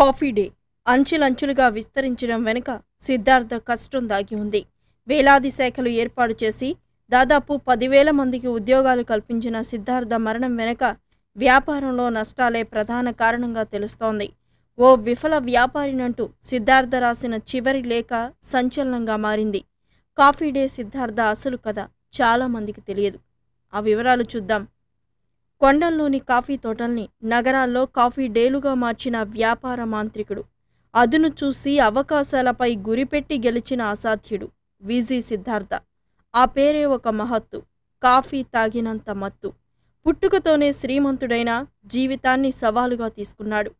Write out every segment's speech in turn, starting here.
Coffee day అంచులంచులుగా విస్తరించడం వెనుక సిద్ధార్థ కష్టం దాగి ఉంది. వేలాది శాఖలు ఏర్పాటు చేసి దాదాపు పదివేల మందికి ఉద్యోగాలు కల్పించిన సిద్ధార్థ మరణం వెనుక వ్యాపారంలో నష్టాలే ప్రధాన కారణంగా తెలుస్తోంది. ఓ విఫల వ్యాపారినంటూ సిద్ధార్థ రాసిన చివరి లేఖ సంచలనంగా మారింది. కాఫీ డే సిద్ధార్థ అసలు కథ చాలామందికి తెలియదు. ఆ వివరాలు చూద్దాం. కొండల్లోని కాఫీ తోటల్ని నగరాల్లో కాఫీ డేలుగా మార్చిన వ్యాపార మాంత్రికుడు. అదును చూసి అవకాశాలపై గురిపెట్టి గెలిచిన అసాధ్యుడు విజీ సిద్ధార్థ. ఆ పేరే ఒక మహత్తు కాఫీ తాగినంత మత్తు. పుట్టుకతోనే శ్రీమంతుడైన జీవితాన్ని సవాలుగా తీసుకున్నాడు.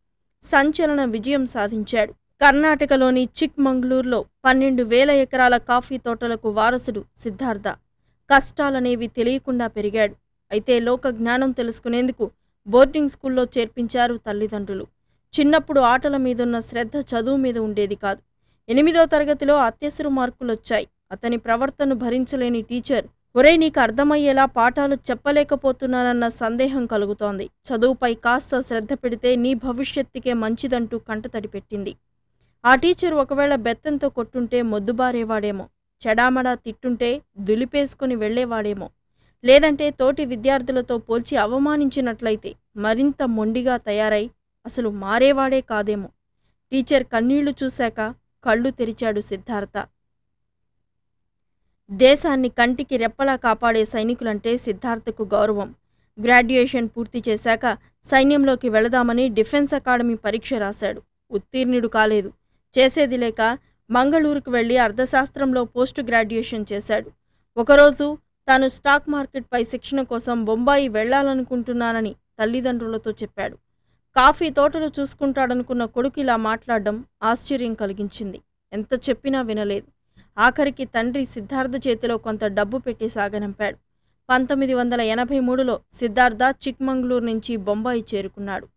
సంచలన విజయం సాధించాడు. కర్ణాటకలోని చిక్మంగళూరులో పన్నెండు వేల ఎకరాల కాఫీ తోటలకు వారసుడు సిద్ధార్థ. కష్టాలనేవి తెలియకుండా పెరిగాడు. అయితే లోక జ్ఞానం తెలుసుకునేందుకు బోర్డింగ్ స్కూల్లో చేర్పించారు తల్లిదండ్రులు. చిన్నప్పుడు ఆటల మీదున్న శ్రద్ధ చదువు మీద ఉండేది కాదు. ఎనిమిదో తరగతిలో అత్యవసర మార్కులొచ్చాయి అతని ప్రవర్తన భరించలేని టీచర్ ఒరే నీకు అర్థమయ్యేలా పాఠాలు చెప్పలేకపోతున్నానన్న సందేహం కలుగుతోంది. చదువుపై కాస్త శ్రద్ధ పెడితే నీ భవిష్యత్తుకే మంచిదంటూ కంటతడి పెట్టింది ఆ టీచర్ ఒకవేళ బెత్తంతో కొట్టుంటే మొద్దుబారేవాడేమో. చెడామడా తిట్టుంటే దులిపేసుకుని వెళ్ళేవాడేమో. లేదంటే తోటి విద్యార్థులతో పోల్చి అవమానించినట్లయితే మరింత మొండిగా తయారై అసలు మారేవాడే కాదేమో. టీచర్ కన్నీళ్ళు చూశాక కళ్ళు తెరిచాడు సిద్ధార్థ. దేశాన్ని కంటికి రెప్పలా కాపాడే సైనికులంటే సిద్ధార్థకు గౌరవం. గ్రాడ్యుయేషన్ పూర్తి చేశాక సైన్యంలోకి వెళదామని డిఫెన్స్ అకాడమీ పరీక్ష రాశాడు. ఉత్తీర్ణుడు కాలేదు. చేసేది లేక మంగళూరుకు వెళ్ళి అర్థశాస్త్రంలో పోస్ట్ గ్రాడ్యుయేషన్ చేశాడు. ఒకరోజు తాను స్టాక్ మార్కెట్పై శిక్షణ కోసం బొంబాయి వెళ్ళాలనుకుంటున్నానని తల్లిదండ్రులతో చెప్పాడు. కాఫీ తోటలు చూసుకుంటాడనుకున్న కొడుకు ఇలా మాట్లాడడం ఆశ్చర్యం కలిగించింది. ఎంత చెప్పినా వినలేదు. ఆఖరికి తండ్రి సిద్ధార్థ చేతిలో కొంత డబ్బు పెట్టి సాగనంపాడు. పంతొమ్మిది వందల ఎనభై మూడులో సిద్ధార్థ చిక్మంగళూరు నుంచి బొంబాయి చేరుకున్నాడు.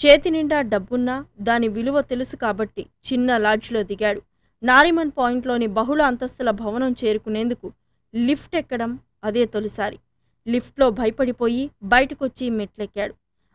చేతి నిండా డబ్బున్నా దాని విలువ తెలుసు కాబట్టి చిన్న లాడ్జ్లో దిగాడు. నారిమన్ పాయింట్లోని బహుళ అంతస్తుల భవనం చేరుకునేందుకు లిఫ్ట్ ఎక్కడం అదే తొలిసారి. లిఫ్ట్లో భయపడిపోయి బయటకొచ్చి మెట్లెక్కాడు.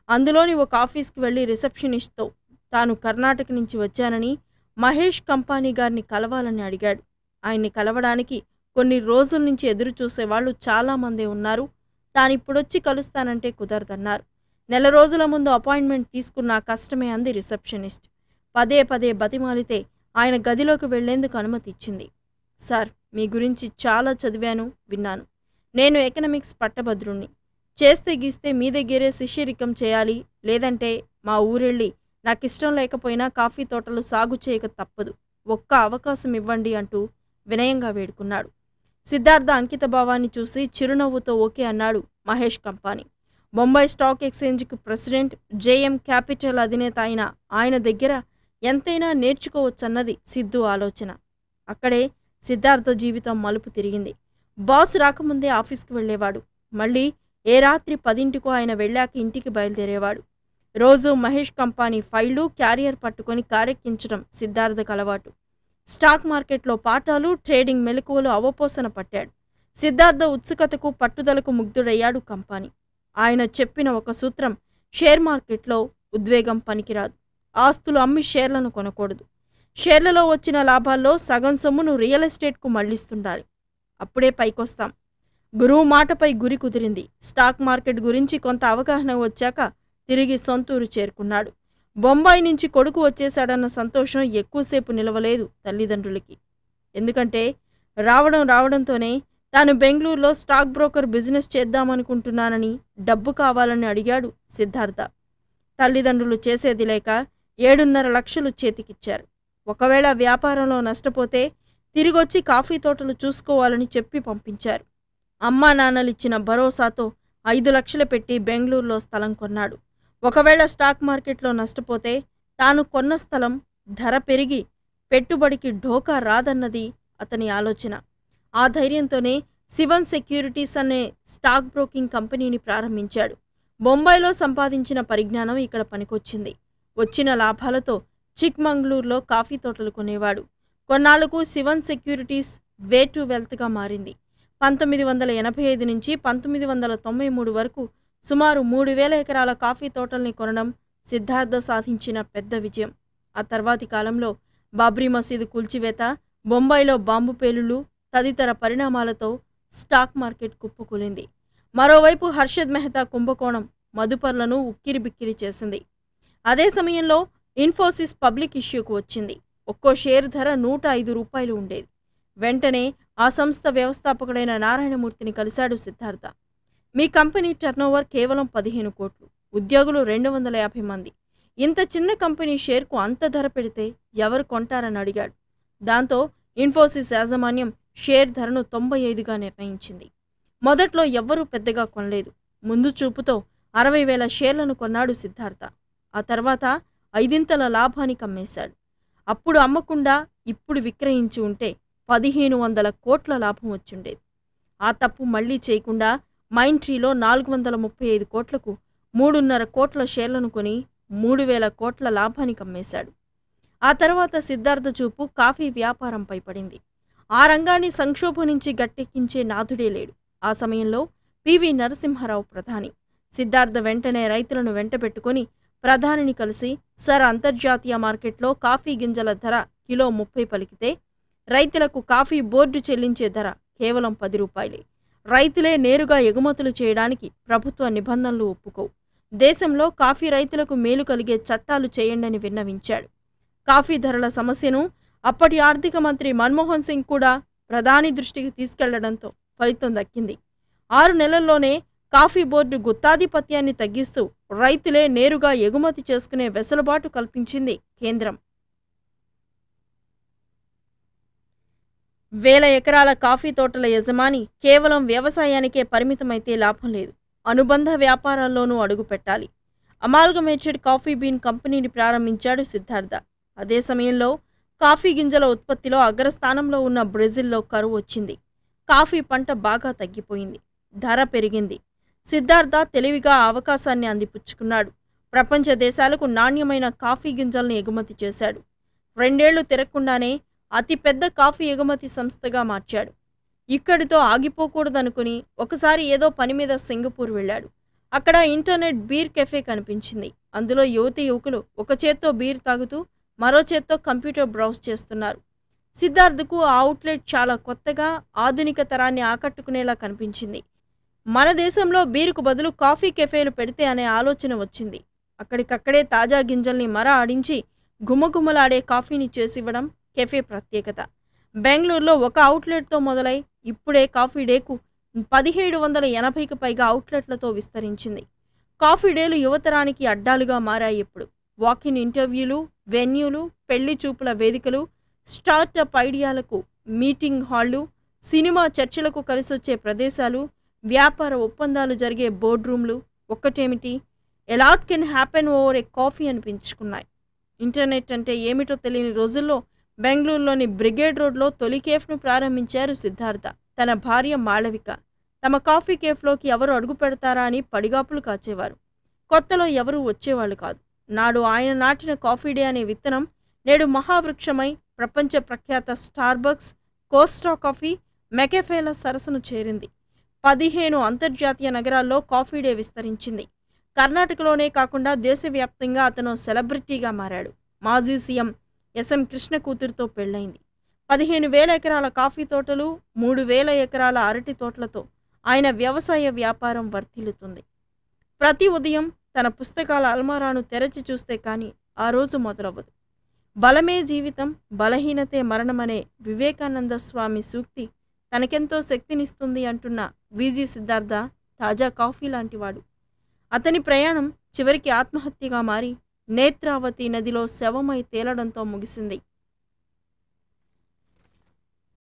అందులోని ఒక ఆఫీస్కి వెళ్ళి రిసెప్షనిస్ట్తో తాను కర్ణాటక నుంచి వచ్చానని మహేష్ కంపానీ గారిని కలవాలని అడిగాడు. ఆయన్ని కలవడానికి కొన్ని రోజుల నుంచి ఎదురు చూసేవాళ్ళు చాలామందే ఉన్నారు. తానిప్పుడొచ్చి కలుస్తానంటే కుదరదన్నారు. నెల రోజుల ముందు అపాయింట్మెంట్ తీసుకున్న కష్టమే అంది రిసెప్షనిస్ట్. పదే పదే బతిమాలితే ఆయన గదిలోకి వెళ్ళేందుకు అనుమతి ఇచ్చింది సార్ మీ గురించి చాలా చదివాను విన్నాను. నేను ఎకనామిక్స్ పట్టభద్రుణ్ణి. చేస్తే గీస్తే మీ దగ్గరే శిష్యరికం చేయాలి లేదంటే మా ఊరెళ్ళి నాకు ఇష్టం లేకపోయినా కాఫీ తోటలు సాగు చేయక తప్పదు. ఒక్క అవకాశం ఇవ్వండి అంటూ వినయంగా వేడుకున్నాడు. సిద్ధార్థ అంకిత భావాన్ని చూసి చిరునవ్వుతో ఓకే అన్నాడు మహేష్ కంపానీ. బొంబాయి స్టాక్ ఎక్స్చేంజ్కి ప్రెసిడెంట్ జేఎం క్యాపిటల్ అధినేత అయిన ఆయన దగ్గర ఎంతైనా నేర్చుకోవచ్చన్నది సిద్ధు ఆలోచన. అక్కడే సిద్ధార్థ జీవితం మలుపు తిరిగింది. బాస్ రాకముందే ఆఫీస్కి వెళ్ళేవాడు. మళ్ళీ ఏ రాత్రి పదింటికో ఆయన వెళ్ళాక ఇంటికి బయలుదేరేవాడు. రోజు మహేష్ కంపానీ ఫైళ్ళు క్యారియర్ పట్టుకొని కారెక్కించడం సిద్ధార్థకు అలవాటు స్టాక్ మార్కెట్లో పాఠాలు ట్రేడింగ్ మెలకువలు అవపోసన పట్టాడు. సిద్ధార్థ ఉత్సుకతకు పట్టుదలకు ముగ్ధుడయ్యాడు కంపానీ. ఆయన చెప్పిన ఒక సూత్రం షేర్ మార్కెట్లో ఉద్వేగం పనికిరాదు. ఆస్తులు అమ్మి షేర్లను కొనకూడదు. షేర్లలో వచ్చిన లాభాల్లో సగం సొమ్మును రియల్ ఎస్టేట్కు మళ్ళిస్తుండాలి అప్పుడే పైకొస్తాం. గురువు మాటపై గురి కుదిరింది. స్టాక్ మార్కెట్ గురించి కొంత అవగాహన వచ్చాక తిరిగి సొంతూరు చేరుకున్నాడు. బొంబాయి నుంచి కొడుకు వచ్చేశాడన్న సంతోషం ఎక్కువసేపు నిలవలేదు తల్లిదండ్రులకి. ఎందుకంటే రావడం రావడంతోనే తాను బెంగళూరులో స్టాక్ బ్రోకర్ బిజినెస్ చేద్దామనుకుంటున్నానని డబ్బు కావాలని అడిగాడు సిద్ధార్థ. తల్లిదండ్రులు చేసేది లేక ఏడున్నర లక్షలు చేతికిచ్చారు. ఒకవేళ వ్యాపారంలో నష్టపోతే తిరిగొచ్చి కాఫీ తోటలు చూసుకోవాలని చెప్పి పంపించారు. అమ్మా నాన్నలిచ్చిన భరోసాతో ఐదు లక్షలు పెట్టి బెంగళూరులో స్థలం కొన్నాడు. ఒకవేళ స్టాక్ మార్కెట్లో నష్టపోతే తాను కొన్న స్థలం ధర పెరిగి పెట్టుబడికి ఢోకా రాదన్నది అతని ఆలోచన. ఆ ధైర్యంతోనే శివన్ సెక్యూరిటీస్ అనే స్టాక్ బ్రోకింగ్ కంపెనీని ప్రారంభించాడు. బొంబాయిలో సంపాదించిన పరిజ్ఞానం ఇక్కడ పనికొచ్చింది. వచ్చిన లాభాలతో చిక్మంగళూరులో కాఫీ తోటలు కొనేవాడు. కొన్నాళ్ళకు శివన్ సెక్యూరిటీస్ వే టు వెల్త్గా మారింది. పంతొమ్మిది వందల ఎనభై ఐదు నుంచి పంతొమ్మిది వందల తొంభై మూడు వరకు సుమారు మూడు వేల ఎకరాల కాఫీ తోటల్ని కొనడం సిద్ధార్థ సాధించిన పెద్ద విజయం. ఆ తర్వాతి కాలంలో బాబ్రీ మసీదు కూల్చివేత బొంబాయిలో బాంబు పేలులు తదితర పరిణామాలతో స్టాక్ మార్కెట్ కుప్పకూలింది. మరోవైపు హర్షద్ మెహతా కుంభకోణం మదుపర్లను ఉక్కిరిబిక్కిరి చేసింది. అదే సమయంలో ఇన్ఫోసిస్ పబ్లిక్ ఇష్యూకు వచ్చింది. ఒక్కో షేర్ ధర నూట ఐదు రూపాయలు ఉండేది. వెంటనే ఆ సంస్థ వ్యవస్థాపకుడైన నారాయణమూర్తిని కలిశాడు సిద్ధార్థ. మీ కంపెనీ టర్నోవర్ కేవలం పదిహేను కోట్లు ఉద్యోగులు రెండు వందల యాభై మంది. ఇంత చిన్న కంపెనీ షేర్కు అంత ధర పెడితే ఎవరు కొంటారని అడిగాడు. దాంతో ఇన్ఫోసిస్ యాజమాన్యం షేర్ ధరను తొంభై ఐదుగా నిర్ణయించింది. మొదట్లో ఎవ్వరూ పెద్దగా కొనలేదు. ముందు చూపుతో అరవై వేల షేర్లను కొన్నాడు సిద్ధార్థ. ఆ తర్వాత ఐదింతల లాభానికి అమ్మేశాడు. అప్పుడు అమ్మకుండా ఇప్పుడు విక్రయించి ఉంటే పదిహేను వందల కోట్ల లాభం వచ్చుండేది. ఆ తప్పు మళ్ళీ చేయకుండా మైండ్ ట్రీలో నాలుగు వందల ముప్పై ఐదు కోట్లకు మూడున్నర కోట్ల షేర్లను కొని మూడు వేల కోట్ల లాభానికి అమ్మేశాడు. ఆ తర్వాత సిద్ధార్థ చూపు కాఫీ వ్యాపారంపై పడింది. ఆ రంగాన్ని సంక్షోభం నుంచి గట్టెక్కించే నాథుడే లేడు. ఆ సమయంలో పివి నరసింహారావు ప్రధాని. సిద్ధార్థ వెంటనే రైతులను వెంటబెట్టుకొని ప్రధానిని కలిసి సర్ అంతర్జాతీయ మార్కెట్లో కాఫీ గింజల ధర కిలో ముప్పై పలికితే రైతులకు కాఫీ బోర్డు చెల్లించే ధర కేవలం పది రూపాయలే. రైతులే నేరుగా ఎగుమతులు చేయడానికి ప్రభుత్వ నిబంధనలు ఒప్పుకోవు. దేశంలో కాఫీ రైతులకు మేలు కలిగే చట్టాలు చేయండని విన్నవించాడు. కాఫీ ధరల సమస్యను అప్పటి ఆర్థిక మంత్రి మన్మోహన్ సింగ్ కూడా ప్రధాని దృష్టికి తీసుకెళ్ళడంతో ఫలితం దక్కింది. ఆరు నెలల్లోనే కాఫీ బోర్డు గుత్తాధిపత్యాన్ని తగ్గిస్తూ రైతులే నేరుగా ఎగుమతి చేసుకునే వెసులుబాటు కల్పించింది కేంద్రం. వేల ఎకరాల కాఫీ తోటల యజమాని కేవలం వ్యవసాయానికే పరిమితమైతే లాభం లేదు. అనుబంధ వ్యాపారాల్లోనూ అడుగు పెట్టాలి. అమాల్గమేటెడ్ కాఫీ బీన్ కంపెనీని ప్రారంభించాడు సిద్ధార్థ. అదే సమయంలో కాఫీ గింజల ఉత్పత్తిలో అగ్రస్థానంలో ఉన్న బ్రెజిల్లో కరువు వచ్చింది. కాఫీ పంట బాగా తగ్గిపోయింది. ధర పెరిగింది. సిద్ధార్థ తెలివిగా అవకాశాన్ని అందిపుచ్చుకున్నాడు. ప్రపంచ దేశాలకు నాణ్యమైన కాఫీ గింజల్ని ఎగుమతి చేశాడు. రెండేళ్ళు తిరగకుండానే అతిపెద్ద కాఫీ ఎగుమతి సంస్థగా మార్చాడు. ఇక్కడితో ఆగిపోకూడదనుకుని ఒకసారి ఏదో పని మీద సింగపూర్ వెళ్ళాడు. అక్కడ ఇంటర్నెట్ బీర్ కెఫే కనిపించింది. అందులో యువతి యువకులు ఒక చేత్తో బీర్ తాగుతూ మరో చేత్తో కంప్యూటర్ బ్రౌజ్ చేస్తున్నారు. సిద్ధార్థకు ఆ అవుట్లెట్ చాలా కొత్తగా ఆధునిక తరాన్ని ఆకట్టుకునేలా కనిపించింది. మన దేశంలో బీరుకు బదులు కాఫీ కెఫేలు పెడితే అనే ఆలోచన వచ్చింది. అక్కడికక్కడే తాజా గింజల్ని మర ఆడించి గుమగుమలాడే కాఫీని చేసివ్వడం కెఫే ప్రత్యేకత. బెంగళూరులో ఒక అవుట్లెట్తో మొదలై ఇప్పుడే కాఫీ డేకు పదిహేడు వందల ఎనభైకి పైగా అవుట్లెట్లతో విస్తరించింది. కాఫీ డేలు యువతరానికి అడ్డాలుగా మారాయి ఇప్పుడు వాకిన్ ఇంటర్వ్యూలు వెన్యూలు పెళ్ళి చూపుల వేదికలు స్టార్టప్ ఐడియాలకు మీటింగ్ హాళ్ళు సినిమా చర్చలకు కలిసొచ్చే ప్రదేశాలు వ్యాపార ఒప్పందాలు జరిగే బోర్డ్ రూమ్లు ఒక్కటేమిటి? A lot can happen over a coffee అనిపించుకున్నాయి. Internet అంటే ఏమిటో తెలియని రోజుల్లో బెంగళూరులోని బ్రిగేడ్ రోడ్లో తొలి కేఫ్ను ప్రారంభించారు సిద్ధార్థ. తన భార్య మాళవిక. తమ కాఫీ కేఫ్లోకి ఎవరు అడుగు పెడతారా అని పడిగాపులు కాచేవారు. కొత్తలో ఎవరూ వచ్చేవాళ్ళు కాదు. నాడు ఆయన నాటిన కాఫీ డే అనే విత్తనం నేడు మహావృక్షమై ప్రపంచ ప్రఖ్యాత స్టార్బక్స్ కోస్టా కాఫీ మెకెఫేల సరస్సును చేరింది. పదిహేను అంతర్జాతీయ నగరాల్లో కాఫీ డే విస్తరించింది. కర్ణాటకలోనే కాకుండా దేశవ్యాప్తంగా అతను సెలబ్రిటీగా మారాడు. మాజీ సీఎం ఎస్ఎం కృష్ణ కూతురుతో పెళ్ళైంది పదిహేను వేల ఎకరాల కాఫీ తోటలు మూడు వేల ఎకరాల అరటి తోటలతో ఆయన వ్యవసాయ వ్యాపారం వర్ధిల్లుతుంది. ప్రతి ఉదయం తన పుస్తకాల అల్మారాను తెరచి చూస్తే కానీ ఆ రోజు మొదలవ్వదు. బలమే జీవితం బలహీనతే మరణమనే వివేకానంద స్వామి సూక్తి తనకెంతో శక్తినిస్తుంది అంటున్న విజీ సిద్ధార్థ తాజా కాఫీ లాంటివాడు. అతని ప్రయాణం చివరికి ఆత్మహత్యగా మారి నేత్రావతి నదిలో శవమై తేలడంతో ముగిసింది.